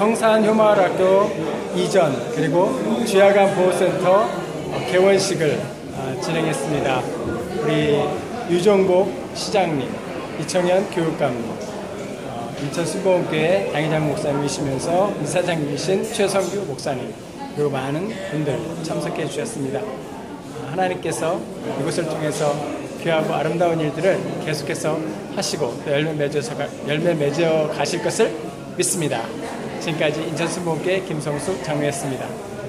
성산 효마을학교 이전 그리고 쥐하간 보호센터 개원식을 어, 진행했습니다. 우리 유정복 시장님, 이청현 교육감님, 어, 인천 순복음교회 당회장 목사님이시면서 이사장님이신 최성규 목사님 그리고 많은 분들 참석해 주셨습니다. 어, 하나님께서 이곳을 통해서 귀하고 아름다운 일들을 계속해서 하시고 열매 맺어 가실 것을 믿습니다. 지금까지 인천 순복음교회 김성수 장로였습니다.